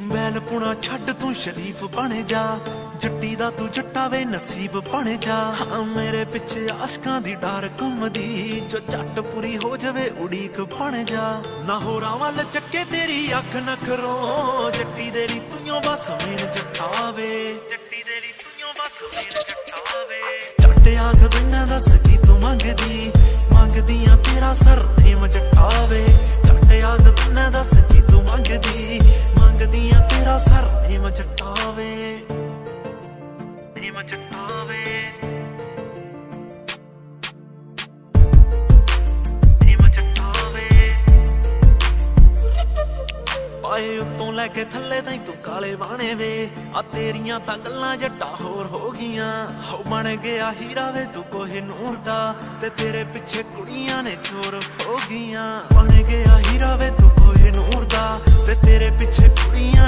ਮੈਲ ਪੁਣਾ ਛੱਡ ਤੂੰ ਸ਼ਰੀਫ ਬਣ ਜਾ। ਜੱਟੀ ਦਾ ਤੂੰ ਜੱਟਾ ਵੇ ਨਸੀਬ ਬਣ ਜਾ। ਹਾਂ, ਮੇਰੇ ਪਿੱਛੇ ਆਸ਼ਕਾਂ ਦੀ ਡਾਰ ਘੁੰਮਦੀ। ਜੋ ਝੱਟ ਪੂਰੀ ਹੋ ਜਾਵੇ, ਉਡੀਕ ਬਣ ਜਾ। ਨਾ ਹੋਰਾਂ ਵੱਲ ਚੱਕੇ ਤੇਰੀ ਅੱਖ ਨਖਰੋ ਜੱਟੀ ਦੇ ਰੀ ਤੂੰ ਬਸ ਮੇਰ ਜੱਟਾਵੇ। ਜੱਟੀ ਦੇ ਰੀ ਤੂੰ ਬਸ ਮੇਰ ਜੱਟਾਵੇ। ਝੱਟ ਆਖ ਦਿਨਾਂ ਦੱਸ ਕੀ ਤੂੰ ਮੰਗਦੀ। ਮੰਗਦੀਆਂ ਤੇਰਾ ਸਰਨੇਮ ਜੱਟਾਵੇ। ਝੱਟ ਪਾਏ ਉੱਤੋਂ ਲੈ ਕੇ ਥੱਲੇ ਤਾਈਂ ਤੂੰ ਕਾਲੇ ਬਾਣੇ ਵੇ। ਆ ਤੇਰੀਆਂ ਤਾਂ ਗੱਲਾਂ ਜੱਟਾ ਹੋਰ ਹੋ ਗਈਆਂ। ਹੋ ਬਣ ਗਿਆ ਹੀਰਾ ਵੇ, ਤੂੰ ਕੋਹੇ ਨੂਰ ਦਾ। ਤੇ ਤੇਰੇ ਪਿੱਛੇ ਕੁੜੀਆਂ ਨੇ ਚੋਰ ਹੋ ਗਈਆਂ। ਬਣ ਗਿਆ ਹੀਰਾ ਵੇ, ਤੂੰ ਕੋਹੇ ਨੂਰ ਦਾ। ਤੇ ਤੇਰੇ ਪਿੱਛੇ ਕੁੜੀਆਂ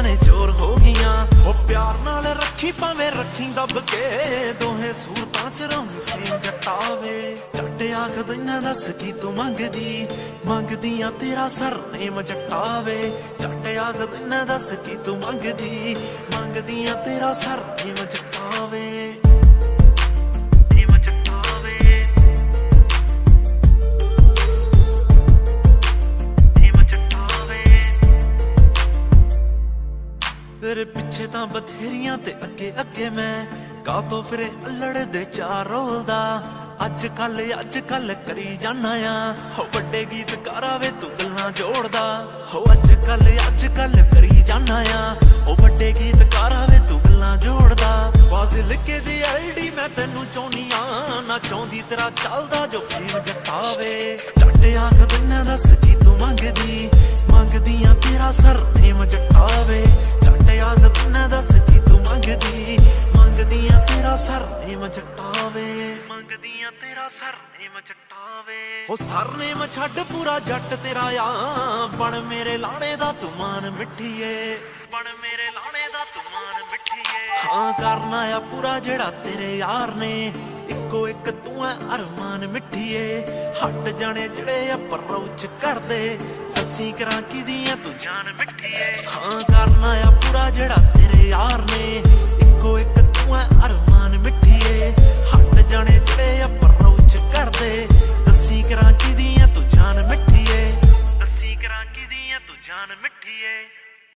ਭਾਵੇਂ ਦੱਬ ਕੇ ਦੋਹੇ ਸੂਰਤਾਂ ਚ ਰਹੂੰ ਜਟਾਵੇ ਜੱਟਾਵੇ। ਜੱਟ ਆਖ ਦਿਨਾਂ ਦੱਸ ਕੀ ਤੂੰ ਮੰਗਦੀ? ਮੰਗਦੀਆਂ ਤੇਰਾ ਸਰਨੇਮ ਜਟਾਵੇ। ਜੱਟ ਆਖ ਨਾ ਦੱਸ ਕੀ ਤੂੰ ਮੰਗਦੀ? ਮੰਗਦੀਆਂ ਤੇਰਾ ਸਰਨੇਮ ਜਟਾਵੇ। ਤੇਰੇ ਪਿੱਛੇ ਤਾਂ ਬਥੇਰੀਆਂ ਤੇ ਅੱਗੇ ਅੱਗੇ ਮੈਂ ਕਾਤੋਂ ਫਿਰੇ ਅਲੜ ਦੇ ਚਾਰ ਰੋਲਦਾ ਅੱਜ ਕੱਲ ਅੱਜ ਕੱਲ ਕਰੀ ਜਾਣਾ ਆ। ਹੋ ਵੱਡੇ ਗੀਤਕਾਰਾ ਵੇ ਤੂੰ ਗੱਲਾਂ ਜੋੜਦਾ। ਹੋ ਅੱਜ ਕੱਲ ਅੱਜ ਕੱਲ ਕਰੀ ਜਾਣਾ ਆ। ਉਹ ਵੱਡੇ ਗੀਤਕਾਰਾ ਵੇ ਤੂੰ ਗੱਲਾਂ ਜੋੜਦਾ। ਫਾਜ਼ਿਲ ਕੇ ਦੀ ਆਈਡੀ ਮੈਂ ਤੈਨੂੰ ਚਾਹੁੰਨੀ ਆ। ਨਾ ਚਾਹੁੰਦੀ ਤੇਰਾ ਚੱਲਦਾ ਜੋ ਫੇਮ ਜੱਟਾਵੇ ਝੱਟ ਆਖ ਦਿਨਾਂ ਦੱਸ ਕੀ ਤੂੰ ਮੰਗਦੀ। ਮੰਗਦੀਆਂ ਤੇਰਾ ਸਰਨੇਮ ਜੱਟਾਵੇ। ਮੰਗਦੀਆਂ ਤੇਰਾ ਸਰਨੇ ਮਚਟਾ ਵੇ ਹੋ ਸਰਨੇ ਮ ਛੱਡ ਪੂਰਾ ਜੱਟ ਤੇਰਾ ਆ ਬਣ ਮੇਰੇ ਲਾਣੇ ਦਾ ਤੁਮਾਨ ਮਿੱਠੀਏ। ਬਣ ਮੇਰੇ ਲਾਣੇ ਦਾ ਤੁਮਾਨ ਮਿੱਠੀਏ। ਹਾਂ ਕਰਨਾ ਆ ਪੂਰਾ ਜਿਹੜਾ ਤੇਰੇ ਯਾਰ ਨੇ ਇੱਕੋ ਇੱਕ ਤੂੰ ਐ ਅਰਮਾਨ ਮਿੱਠੀਏ। ਹੱਟ ਜਾਣੇ ਜਿਹੜੇ ਆ ਪਰੋਚ ਕਰਦੇ ਅਸੀਂ ਕਰਾਂ ਕਿਦੀਆਂ ਤੂੰ ਜਾਨ ਮਿੱਠੀਏ। ਹਾਂ ਕਰਨਾ ਆ ਪੂਰਾ ਜਿਹੜਾ ਤੇਰੇ ਯਾਰ ਨੇ ਇੱਕੋ ਇੱਕ ਮਿੱਠੀਏ